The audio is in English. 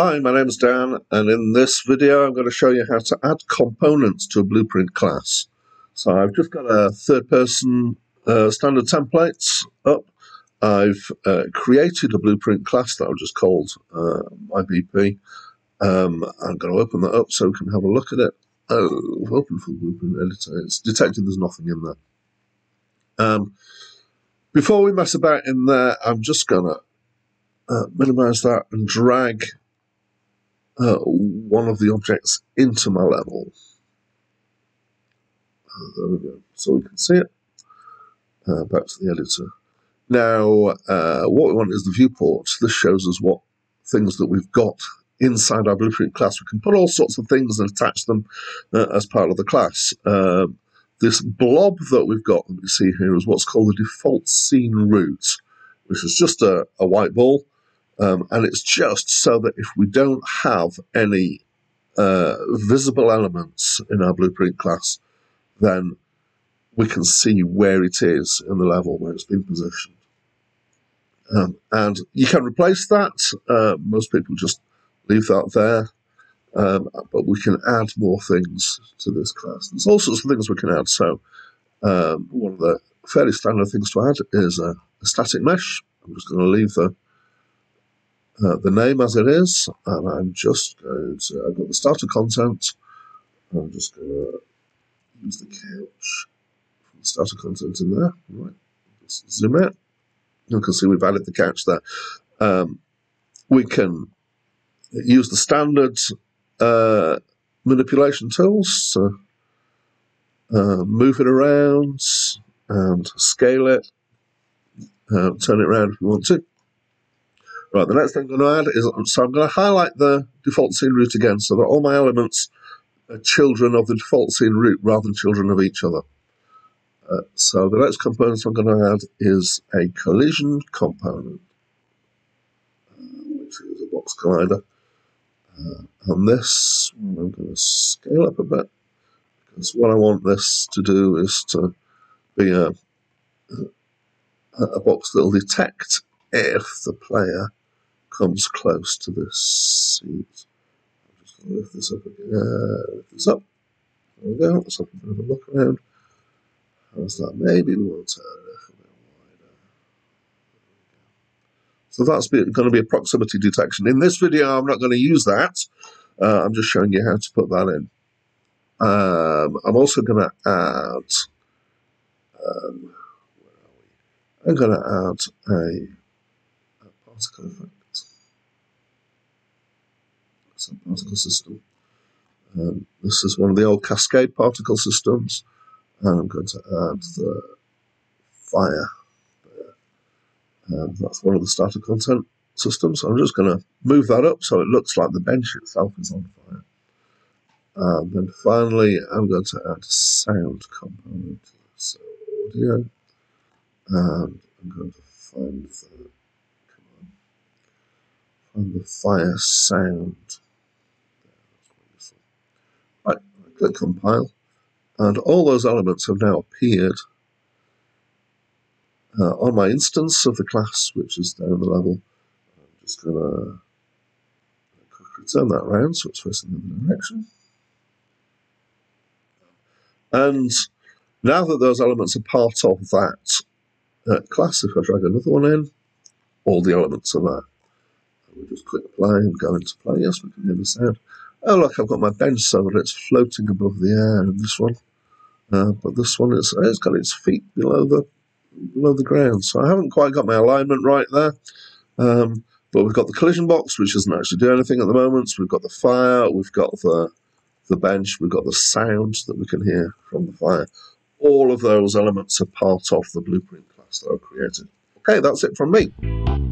Hi, my name is Dan, and in this video I'm going to show you how to add components to a Blueprint class. So I've just got a third-person uh, standard templates up. I've uh, created a Blueprint class that I've just called uh, my BP. Um, I'm going to open that up so we can have a look at it. Oh, open full Blueprint editor. It's detected there's nothing in there. Um, before we mess about in there, I'm just going to uh, minimize that and drag uh, one of the objects into my level. Uh, there we go. So we can see it. Uh, back to the editor. Now, uh, what we want is the viewport. This shows us what things that we've got inside our blueprint class. We can put all sorts of things and attach them uh, as part of the class. Um, this blob that we've got that we see here is what's called the default scene root, which is just a, a white ball um, and it's just so that if we don't have any uh, visible elements in our blueprint class, then we can see where it is in the level where it's been positioned. Um, and you can replace that. Uh, most people just leave that there. Um, but we can add more things to this class. There's all sorts of things we can add. So um, one of the fairly standard things to add is a, a static mesh. I'm just going to leave the uh, the name as it is, and I'm just going to, I've got the starter content, I'm just going to use the couch the starter content in there, right, just zoom out, you can see we've added the couch there. Um, we can use the standard uh, manipulation tools to uh, move it around and scale it, uh, turn it around if you want to. Right, the next thing I'm going to add is, so I'm going to highlight the default scene root again so that all my elements are children of the default scene root rather than children of each other. Uh, so the next component I'm going to add is a collision component, uh, which is a box collider. Uh, and this, I'm going to scale up a bit, because what I want this to do is to be a, a box that will detect if the player comes close to this seat. I'm just going to lift this up again. Uh, lift this up. There we go. Let's have a bit of a look around. How's that? Maybe we want to turn it a bit wider. So that's going to be a proximity detection. In this video, I'm not going to use that. Uh, I'm just showing you how to put that in. Um, I'm also going to add. Um, I'm going to add a, a particle effect particle system. Um, this is one of the old cascade particle systems, and I'm going to add the fire. Um, that's one of the starter content systems. I'm just going to move that up so it looks like the bench itself is on fire. And then finally, I'm going to add a sound component. So audio, and I'm going to find the, find the fire sound. Click compile, and all those elements have now appeared uh, on my instance of the class, which is down the level. I'm just going to turn that around so it's facing the direction. And now that those elements are part of that uh, class, if I drag another one in, all the elements are there. we just click play and go into play. Yes, we can hear the sound. Oh, look, I've got my bench so that it's floating above the air in this one. Uh, but this one, is, it's got its feet below the below the ground. So I haven't quite got my alignment right there. Um, but we've got the collision box, which doesn't actually do anything at the moment. So we've got the fire, we've got the, the bench, we've got the sound that we can hear from the fire. All of those elements are part of the blueprint class that I've created. Okay, that's it from me.